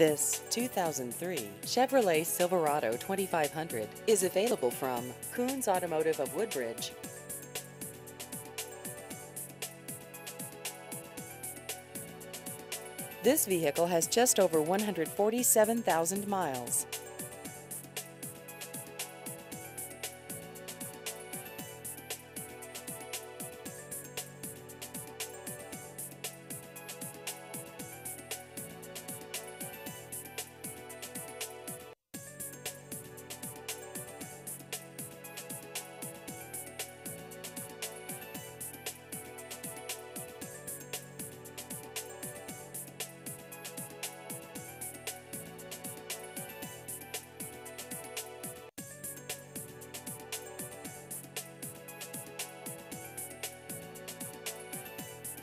This 2003 Chevrolet Silverado 2500 is available from Koons Automotive of Woodbridge. This vehicle has just over 147,000 miles.